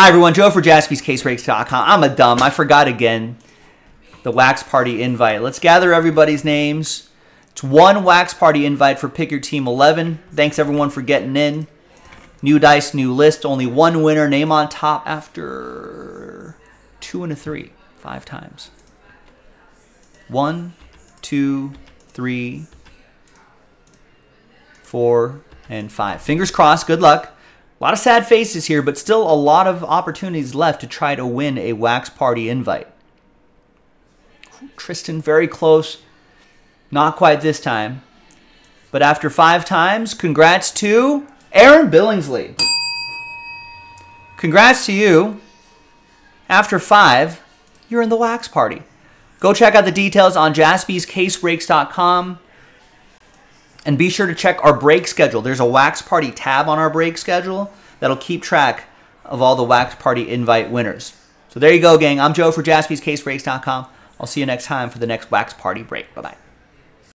Hi, everyone. Joe for jaspyscasebreaks.com. I'm a dumb. I forgot again the Wax Party invite. Let's gather everybody's names. It's one Wax Party invite for Pick Your Team 11. Thanks, everyone, for getting in. New dice, new list. Only one winner. Name on top after two and a three. Five times. One, two, three, four, and five. Fingers crossed. Good luck. A lot of sad faces here, but still a lot of opportunities left to try to win a Wax Party invite. Tristan, very close. Not quite this time. But after five times, congrats to Aaron Billingsley. Congrats to you. After five, you're in the Wax Party. Go check out the details on jaspyscasebreaks.com. And be sure to check our break schedule. There's a Wax Party tab on our break schedule that'll keep track of all the Wax Party invite winners. So there you go, gang. I'm Joe for jaspyscasebreaks.com. I'll see you next time for the next Wax Party break. Bye bye.